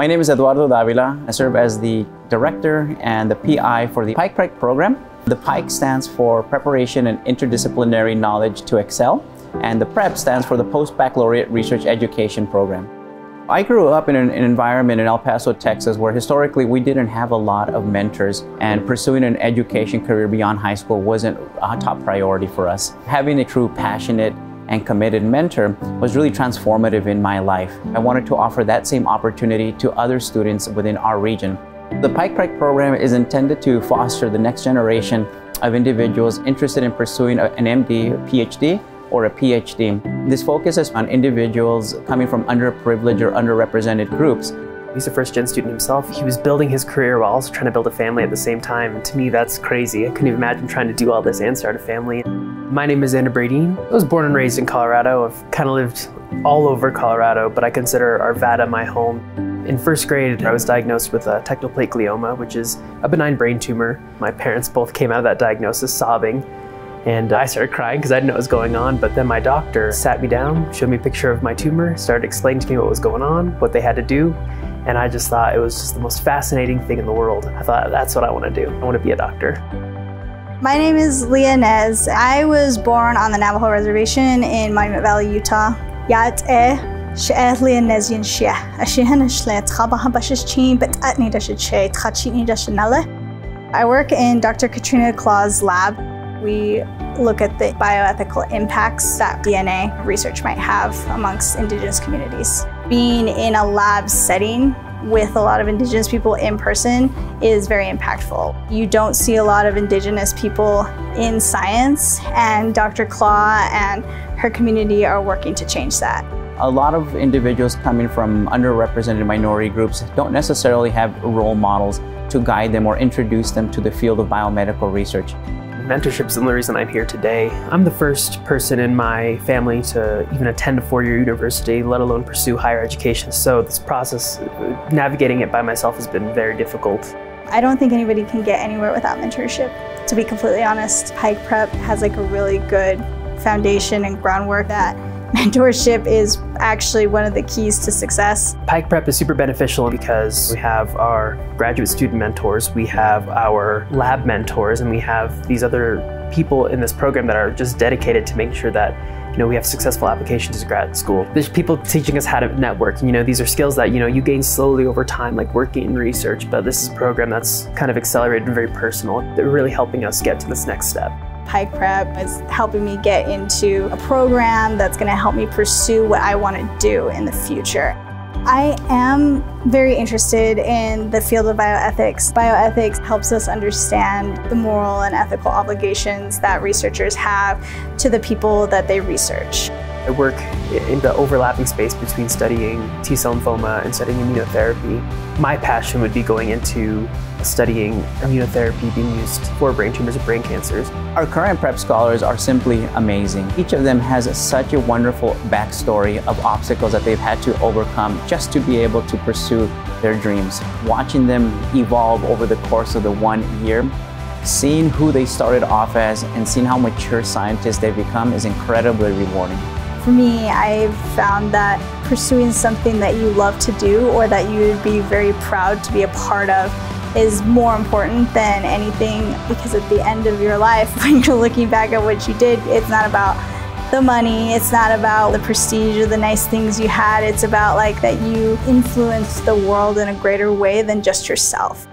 My name is Eduardo Davila. I serve as the director and the PI for the PIKE Prep program. The PIKE stands for Preparation and Interdisciplinary Knowledge to Excel, and the PREP stands for the Post-Baccalaureate Research Education Program. I grew up in an, an, environment in El Paso, Texas, where historically we didn't have a lot of mentors, and pursuing an education career beyond high school wasn't a top priority for us. Having a true passionate and committed mentor was really transformative in my life. I wanted to offer that same opportunity to other students within our region. The Pike Prep program is intended to foster the next generation of individuals interested in pursuing an MD, PhD, or a PhD. This focuses on individuals coming from underprivileged or underrepresented groups. He's a first gen student himself. He was building his career while also trying to build a family at the same time. And to me, that's crazy. I couldn't even imagine trying to do all this and start a family. My name is Anna Bradeen. I was born and raised in Colorado. I've kind of lived all over Colorado, but I consider Arvada my home. In first grade, I was diagnosed with a tectal plate glioma, which is a benign brain tumor. My parents both came out of that diagnosis sobbing. And I started crying because I didn't know what was going on. But then my doctor sat me down, showed me a picture of my tumor, started explaining to me what was going on, what they had to do. And I just thought it was just the most fascinating thing in the world. I thought, that's what I want to do. I want to be a doctor. My name is Leah Nez. I was born on the Navajo Reservation in Monument Valley, Utah. Yat e شئت لي النزين شيا أشيهن شلت خابها بشش چين بتأتني دش شي تخاتشيني دش نلا I work in Dr. Katrina Claw's lab. We look at the bioethical impacts that DNA research might have amongst Indigenous communities. Being in a lab setting with a lot of Indigenous people in person is very impactful. You don't see a lot of Indigenous people in science, and Dr. Claw and her community are working to change that. A lot of individuals coming from underrepresented minority groups don't necessarily have role models to guide them or introduce them to the field of biomedical research mentorship is the only reason I'm here today. I'm the first person in my family to even attend a four-year university, let alone pursue higher education. So this process, navigating it by myself has been very difficult. I don't think anybody can get anywhere without mentorship. To be completely honest, Pike Prep has like a really good foundation and groundwork that mentorship is actually one of the keys to success. Pike Prep is super beneficial because we have our graduate student mentors, we have our lab mentors, and we have these other people in this program that are just dedicated to making sure that you know, we have successful applications to grad school. There's people teaching us how to network. You know, these are skills that, you know, you gain slowly over time, like working in research, but this is a program that's kind of accelerated and very personal. They're really helping us get to this next step. Pike Prep is helping me get into a program that's going to help me pursue what I want to do in the future. I am very interested in the field of bioethics. Bioethics helps us understand the moral and ethical obligations that researchers have to the people that they research. I work in the overlapping space between studying T-cell lymphoma and studying immunotherapy. My passion would be going into studying immunotherapy being used for brain tumors and brain cancers. Our current prep scholars are simply amazing. Each of them has such a wonderful backstory of obstacles that they've had to overcome just to be able to pursue their dreams. Watching them evolve over the course of the one year seeing who they started off as and seeing how mature scientists they've become is incredibly rewarding. For me, I've found that pursuing something that you love to do or that you would be very proud to be a part of is more important than anything because at the end of your life, when you're looking back at what you did, it's not about the money, it's not about the prestige or the nice things you had, it's about like that you influenced the world in a greater way than just yourself.